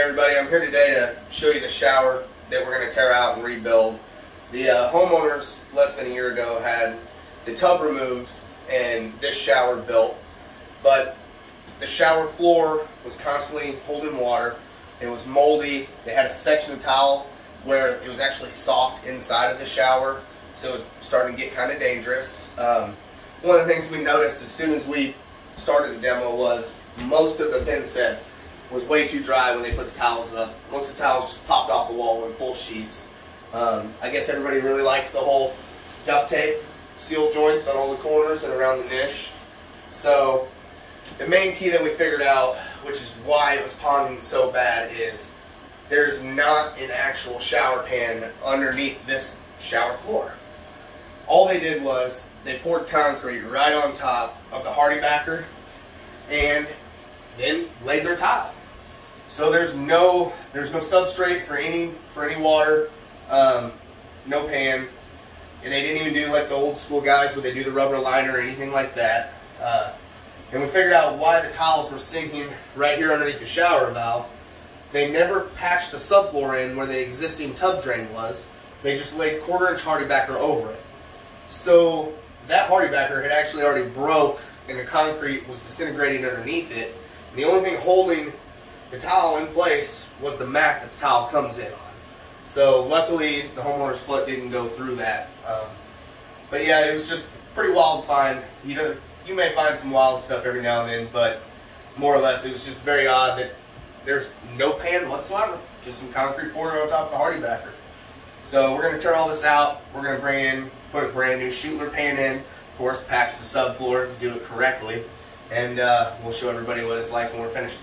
Everybody, I'm here today to show you the shower that we're going to tear out and rebuild. The uh, homeowners less than a year ago had the tub removed and this shower built, but the shower floor was constantly holding water. It was moldy. They had a section of tile where it was actually soft inside of the shower, so it was starting to get kind of dangerous. Um, one of the things we noticed as soon as we started the demo was most of the thin set was way too dry when they put the towels up. Most of the towels just popped off the wall in full sheets. Um, I guess everybody really likes the whole duct tape seal joints on all the corners and around the niche. So the main key that we figured out, which is why it was ponding so bad, is there's not an actual shower pan underneath this shower floor. All they did was they poured concrete right on top of the HardieBacker and then laid their tile. So there's no there's no substrate for any for any water, um, no pan, and they didn't even do like the old school guys where they do the rubber liner or anything like that. Uh, and we figured out why the tiles were sinking right here underneath the shower valve. They never patched the subfloor in where the existing tub drain was. They just laid quarter inch HardieBacker over it. So that HardieBacker had actually already broke and the concrete was disintegrating underneath it. And the only thing holding the towel in place was the mat that the towel comes in on. So luckily the homeowner's foot didn't go through that. Um, but yeah, it was just pretty wild find. You know, you may find some wild stuff every now and then, but more or less it was just very odd that there's no pan whatsoever. Just some concrete poured on top of the HardieBacker. So we're going to turn all this out. We're going to bring in, put a brand new Schluter pan in. Of course, patch the subfloor, do it correctly. And uh, we'll show everybody what it's like when we're finished.